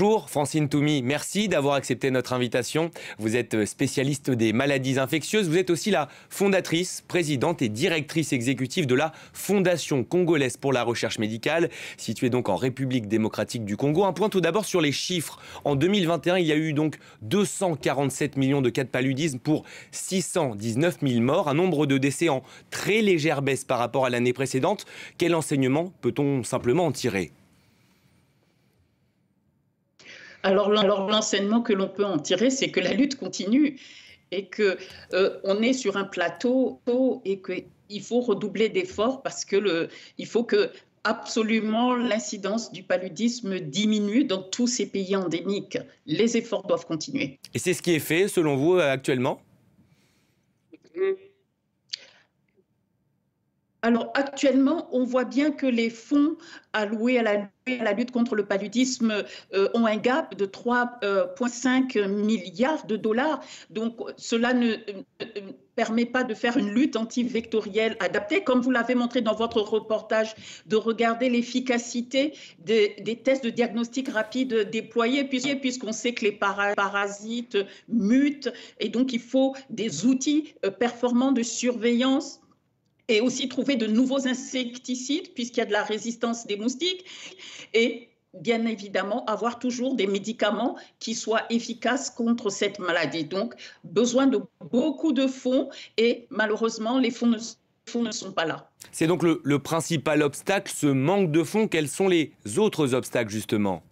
Bonjour Francine Toumi, merci d'avoir accepté notre invitation. Vous êtes spécialiste des maladies infectieuses, vous êtes aussi la fondatrice, présidente et directrice exécutive de la Fondation congolaise pour la recherche médicale, située donc en République démocratique du Congo. Un point tout d'abord sur les chiffres. En 2021, il y a eu donc 247 millions de cas de paludisme pour 619 000 morts, un nombre de décès en très légère baisse par rapport à l'année précédente. Quel enseignement peut-on simplement en tirer? Alors, l'enseignement que l'on peut en tirer, c'est que la lutte continue et que euh, on est sur un plateau et qu'il faut redoubler d'efforts parce que le, il faut que absolument l'incidence du paludisme diminue dans tous ces pays endémiques. Les efforts doivent continuer. Et c'est ce qui est fait, selon vous, actuellement? Alors actuellement, on voit bien que les fonds alloués à la, lutte contre le paludisme euh, ont un gap de 3,5 euh, milliards de dollars. Donc cela ne, permet pas de faire une lutte anti-vectorielle adaptée, comme vous l'avez montré dans votre reportage, de regarder l'efficacité des, tests de diagnostic rapide déployés, puisqu'on sait que les parasites mutent, et donc il faut des outils euh, performants de surveillance et aussi trouver de nouveaux insecticides puisqu'il y a de la résistance des moustiques et bien évidemment avoir toujours des médicaments qui soient efficaces contre cette maladie. Donc, besoin de beaucoup de fonds et malheureusement, les fonds ne, sont pas là. C'est donc le, le principal obstacle, ce manque de fonds. Quels sont les autres obstacles justement?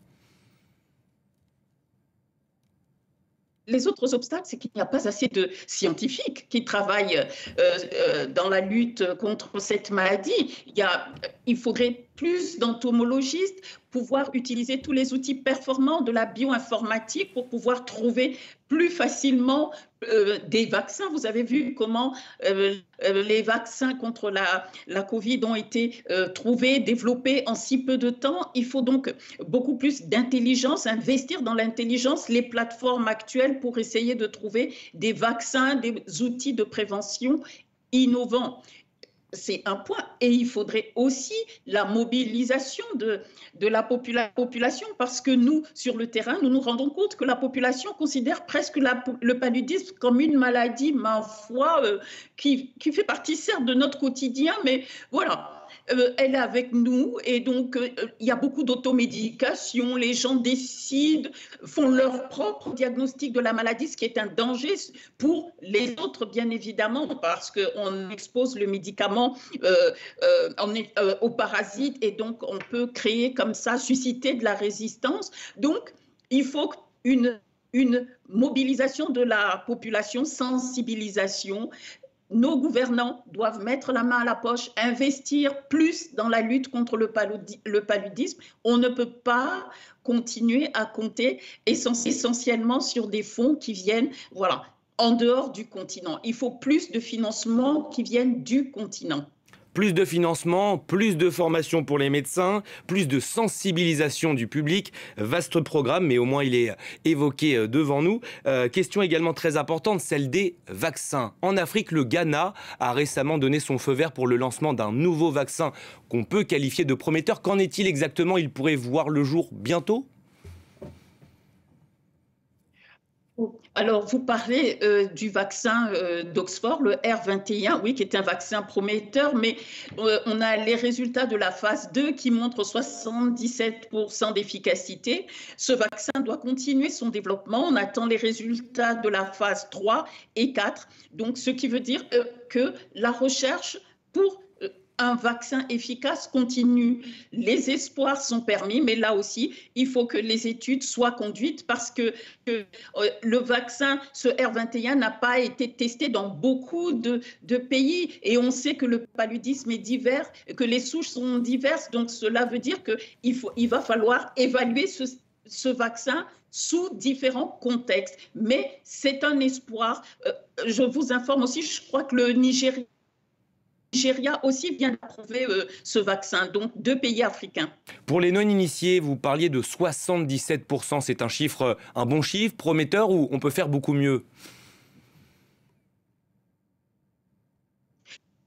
Les autres obstacles, c'est qu'il n'y a pas assez de scientifiques qui travaillent euh, euh, dans la lutte contre cette maladie. Il, il faudrait plus d'entomologistes, pouvoir utiliser tous les outils performants de la bioinformatique pour pouvoir trouver plus facilement euh, des vaccins. Vous avez vu comment euh, euh, les vaccins contre la, la Covid ont été trouvés, développés en si peu de temps. Il faut donc beaucoup plus d'intelligence, investir dans l'intelligence, les plateformes actuelles pour essayer de trouver des vaccins, des outils de prévention innovants c'est un point. Et il faudrait aussi la mobilisation de, la population, parce que nous, sur le terrain, nous nous rendons compte que la population considère presque le paludisme comme une maladie, ma foi, euh, qui, qui fait partie certes de notre quotidien, mais voilà euh, elle est avec nous et donc euh, il y a beaucoup d'automédication. Les gens décident, font leur propre diagnostic de la maladie, ce qui est un danger pour les autres, bien évidemment, parce qu'on expose le médicament euh, aux parasites et donc on peut créer comme ça, susciter de la résistance. Donc il faut une une mobilisation de la population, sensibilisation, nos gouvernants doivent mettre la main à la poche, investir plus dans la lutte contre le, paludisme. On ne peut pas continuer à compter essentiellement sur des fonds qui viennent, voilà, en dehors du continent. Il faut plus de financement qui viennent du continent. Plus de financement, plus de formation pour les médecins, plus de sensibilisation du public. Vaste programme, mais au moins il est évoqué euh, devant nous. Euh, question également très importante, celle des vaccins. En Afrique, le Ghana a récemment donné son feu vert pour le lancement d'un nouveau vaccin qu'on peut qualifier de prometteur. Qu'en est-il exactement? Il pourrait voir le jour bientôt? Alors, vous parlez euh, du vaccin euh, d'Oxford, le R21, oui, qui est un vaccin prometteur, mais euh, on a les résultats de la phase 2 qui montrent 77% d'efficacité. Ce vaccin doit continuer son développement. On attend les résultats de la phase 3 et 4. Donc, ce qui veut dire que la recherche pour un vaccin efficace continue. Les espoirs sont permis, mais là aussi, il faut que les études soient conduites parce que, euh, le vaccin, ce R21, n'a pas été testé dans beaucoup de, pays et on sait que le paludisme est divers, que les souches sont diverses. Donc cela veut dire qu'il il va falloir évaluer ce, vaccin sous différents contextes. Mais c'est un espoir. Euh, je vous informe aussi, je crois que le Nigeria Nigeria aussi vient d'approuver euh, ce vaccin, donc deux pays africains. Pour les non-initiés, vous parliez de 77%. C'est un chiffre, un bon chiffre, prometteur ou on peut faire beaucoup mieux?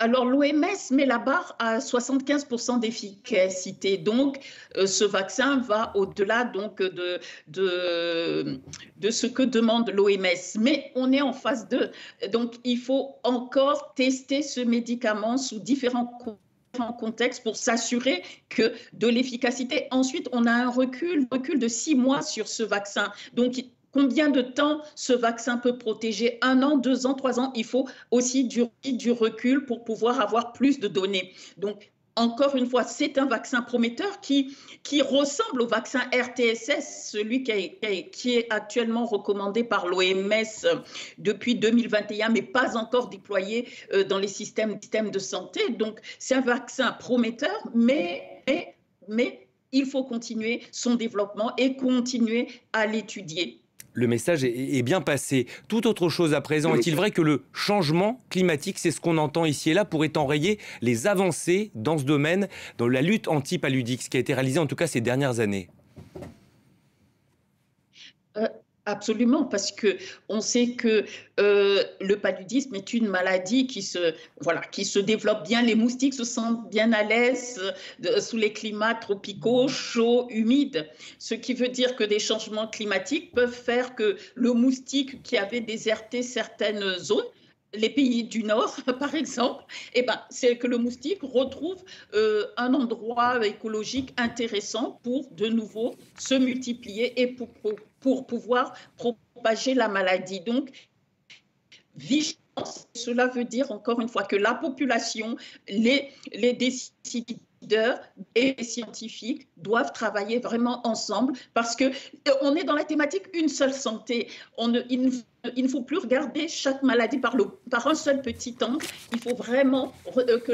Alors l'OMS met la barre à 75% d'efficacité. Donc euh, ce vaccin va au-delà donc de, ce que demande l'OMS. Mais on est en phase 2. Donc il faut encore tester ce médicament sous différents contextes pour s'assurer que de l'efficacité. Ensuite, on a un recul, recul de six mois sur ce vaccin. Donc, Combien de temps ce vaccin peut protéger? Un an, deux ans, trois ans? Il faut aussi du, recul pour pouvoir avoir plus de données. Donc, encore une fois, c'est un vaccin prometteur qui, ressemble au vaccin RTSS, celui qui, est actuellement recommandé par l'OMS depuis 2021, mais pas encore déployé euh, dans les systèmes, de santé. Donc, c'est un vaccin prometteur, mais il faut continuer son développement et continuer à l'étudier le message est, bien passé. Tout autre chose à présent, est-il vrai que le changement climatique, c'est ce qu'on entend ici et là, pourrait enrayer les avancées dans ce domaine, dans la lutte anti-paludique, ce qui a été réalisé en tout cas ces dernières années euh, Absolument, parce que on sait que euh, le paludisme est une maladie qui se, voilà, qui se développe bien. Les moustiques se sentent bien à l'aise sous les climats tropicaux, chauds, humides. Ce qui veut dire que des changements climatiques peuvent faire que le moustique qui avait déserté certaines zones les pays du Nord, par exemple, eh ben, c'est que le moustique retrouve euh, un endroit écologique intéressant pour de nouveau se multiplier et pour, pour, pouvoir propager la maladie. Donc, vigilance, cela veut dire encore une fois que la population, les, les et les scientifiques doivent travailler vraiment ensemble parce que euh, on est dans la thématique une seule santé. Il, ne, faut plus regarder chaque maladie par, un seul petit angle. Il faut vraiment euh, que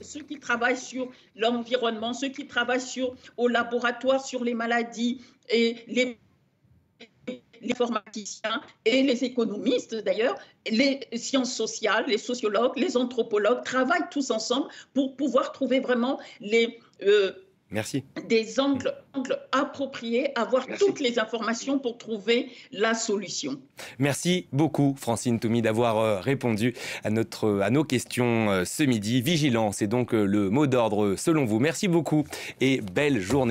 ceux, qui travaillent sur l'environnement, ceux qui travaillent au laboratoire sur les maladies et les informaticiens et les économistes d'ailleurs, les sciences sociales, les sociologues, les anthropologues travaillent tous ensemble pour pouvoir trouver vraiment les... Euh, Merci. Des angles, appropriés, avoir toutes les informations pour trouver la solution. Merci beaucoup, Francine Toumi, d'avoir euh, répondu à, notre, à nos questions euh, ce midi. Vigilance est donc le mot d'ordre selon vous. Merci beaucoup et belle journée.